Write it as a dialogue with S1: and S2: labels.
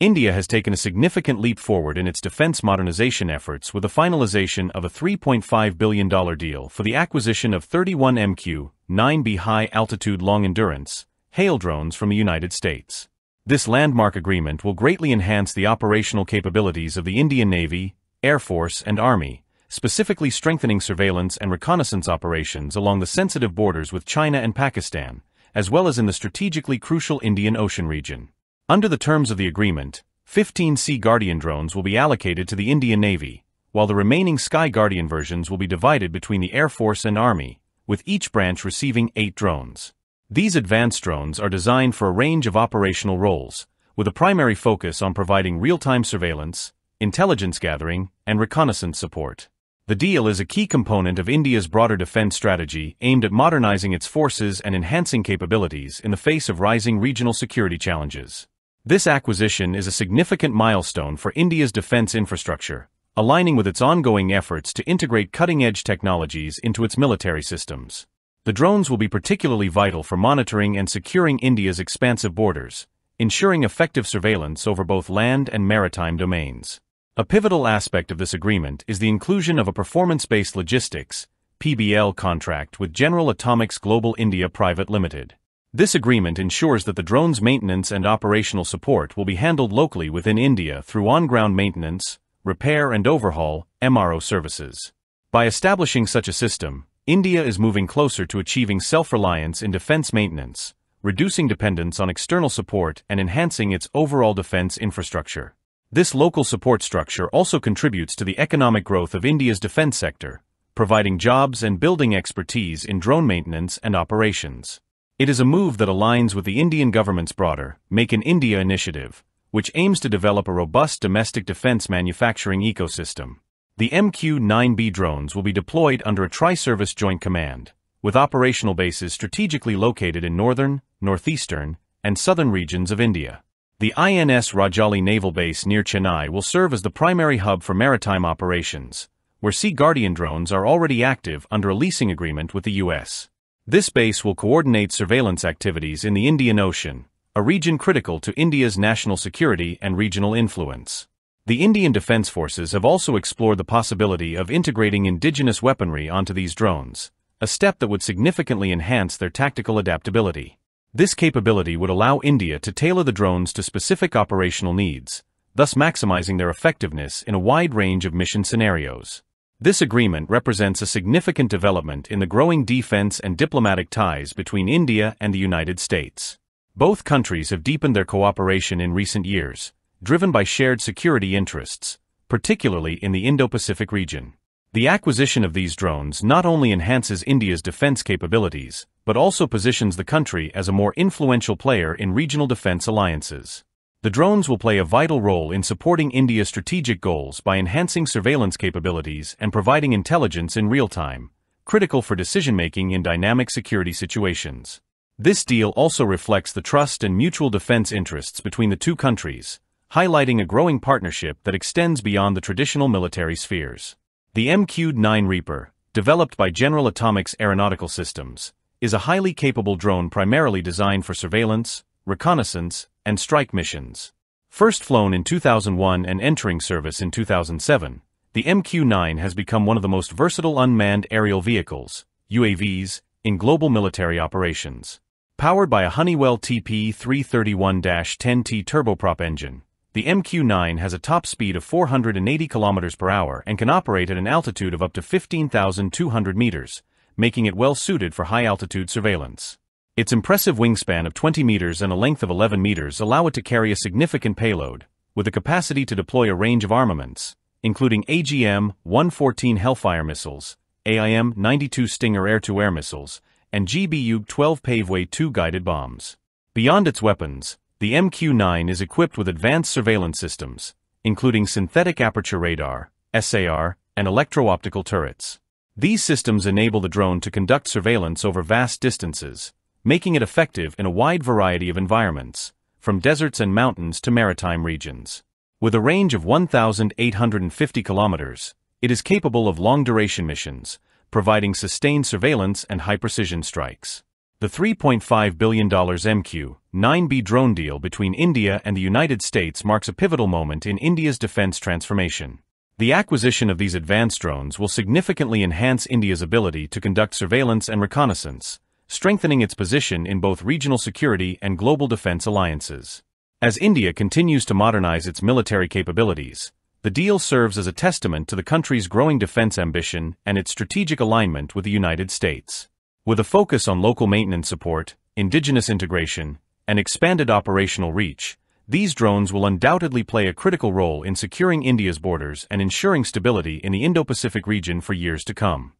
S1: India has taken a significant leap forward in its defense modernization efforts with the finalization of a $3.5 billion deal for the acquisition of 31 MQ-9B high-altitude long-endurance, HALE drones from the United States. This landmark agreement will greatly enhance the operational capabilities of the Indian Navy, Air Force, and Army, specifically strengthening surveillance and reconnaissance operations along the sensitive borders with China and Pakistan, as well as in the strategically crucial Indian Ocean region. Under the terms of the agreement, 15 Sea Guardian drones will be allocated to the Indian Navy, while the remaining Sky Guardian versions will be divided between the Air Force and Army, with each branch receiving eight drones. These advanced drones are designed for a range of operational roles, with a primary focus on providing real-time surveillance, intelligence gathering, and reconnaissance support. The deal is a key component of India's broader defense strategy aimed at modernizing its forces and enhancing capabilities in the face of rising regional security challenges. This acquisition is a significant milestone for India's defense infrastructure, aligning with its ongoing efforts to integrate cutting-edge technologies into its military systems. The drones will be particularly vital for monitoring and securing India's expansive borders, ensuring effective surveillance over both land and maritime domains. A pivotal aspect of this agreement is the inclusion of a performance-based logistics PBL contract with General Atomics Global India Private Limited. This agreement ensures that the drone's maintenance and operational support will be handled locally within India through on-ground maintenance, repair and overhaul, MRO services. By establishing such a system, India is moving closer to achieving self-reliance in defense maintenance, reducing dependence on external support and enhancing its overall defense infrastructure. This local support structure also contributes to the economic growth of India's defense sector, providing jobs and building expertise in drone maintenance and operations. It is a move that aligns with the Indian government's broader Make in India initiative, which aims to develop a robust domestic defense manufacturing ecosystem. The MQ-9B drones will be deployed under a tri-service joint command, with operational bases strategically located in northern, northeastern, and southern regions of India. The INS Rajali Naval Base near Chennai will serve as the primary hub for maritime operations, where Sea Guardian drones are already active under a leasing agreement with the U.S. This base will coordinate surveillance activities in the Indian Ocean, a region critical to India's national security and regional influence. The Indian Defence Forces have also explored the possibility of integrating indigenous weaponry onto these drones, a step that would significantly enhance their tactical adaptability. This capability would allow India to tailor the drones to specific operational needs, thus maximizing their effectiveness in a wide range of mission scenarios. This agreement represents a significant development in the growing defense and diplomatic ties between India and the United States. Both countries have deepened their cooperation in recent years, driven by shared security interests, particularly in the Indo-Pacific region. The acquisition of these drones not only enhances India's defense capabilities, but also positions the country as a more influential player in regional defense alliances. The drones will play a vital role in supporting India's strategic goals by enhancing surveillance capabilities and providing intelligence in real time, critical for decision-making in dynamic security situations. This deal also reflects the trust and mutual defense interests between the two countries, highlighting a growing partnership that extends beyond the traditional military spheres. The MQ-9 Reaper, developed by General Atomics Aeronautical Systems, is a highly capable drone primarily designed for surveillance, reconnaissance, and strike missions. First flown in 2001 and entering service in 2007, the MQ-9 has become one of the most versatile unmanned aerial vehicles, UAVs, in global military operations. Powered by a Honeywell TP331-10T turboprop engine, the MQ-9 has a top speed of 480 km per hour and can operate at an altitude of up to 15,200 meters, making it well suited for high-altitude surveillance. Its impressive wingspan of 20 meters and a length of 11 meters allow it to carry a significant payload, with the capacity to deploy a range of armaments, including AGM-114 Hellfire missiles, AIM-92 Stinger air-to-air missiles, and GBU-12 Paveway-2 guided bombs. Beyond its weapons, the MQ-9 is equipped with advanced surveillance systems, including synthetic aperture radar, SAR, and electro-optical turrets. These systems enable the drone to conduct surveillance over vast distances, making it effective in a wide variety of environments, from deserts and mountains to maritime regions. With a range of 1,850 kilometers, it is capable of long-duration missions, providing sustained surveillance and high-precision strikes. The $3.5 billion MQ-9B drone deal between India and the United States marks a pivotal moment in India's defense transformation. The acquisition of these advanced drones will significantly enhance India's ability to conduct surveillance and reconnaissance, strengthening its position in both regional security and global defense alliances. As India continues to modernize its military capabilities, the deal serves as a testament to the country's growing defense ambition and its strategic alignment with the United States. With a focus on local maintenance support, indigenous integration, and expanded operational reach, these drones will undoubtedly play a critical role in securing India's borders and ensuring stability in the Indo-Pacific region for years to come.